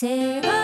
Say